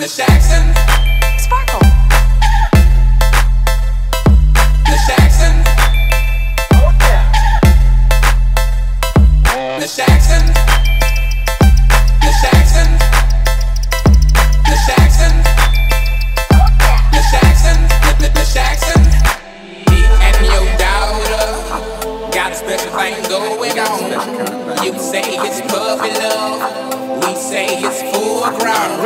Miss Jackson. Sparkle. Miss Jackson. I'm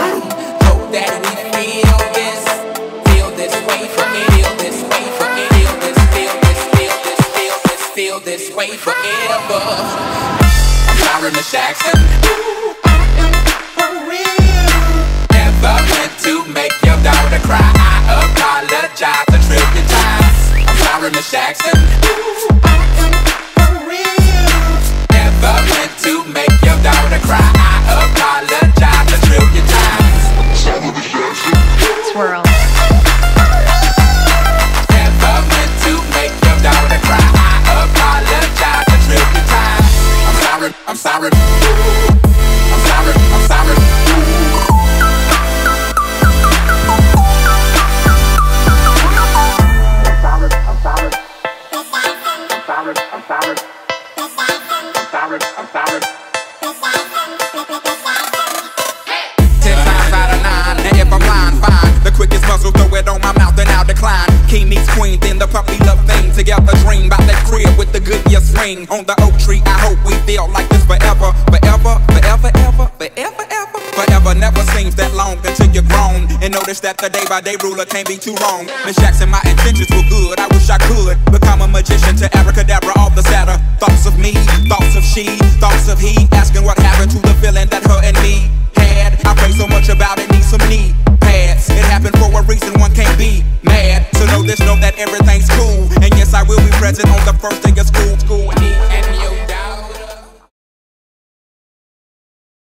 we feel this, feel. I'm Tyra Jackson. Never meant to make your daughter cry. I apologize a trillion times. I'm Jackson. King meets queen, then the puppy love thing. Together dream about that crib with the Goodyear swing. On the oak tree, I hope we feel like this forever. Forever, forever, ever, forever, ever. Forever never seems that long until you're grown. And notice that the day by day ruler can't be too wrong. Miss Jackson, my intentions were good. I wish I could become a magician to abracadabra all the sadder. Thoughts of me, thoughts of she, thoughts of he. Asking what happened to the feeling that her and me had. I pray so much about it, need some knee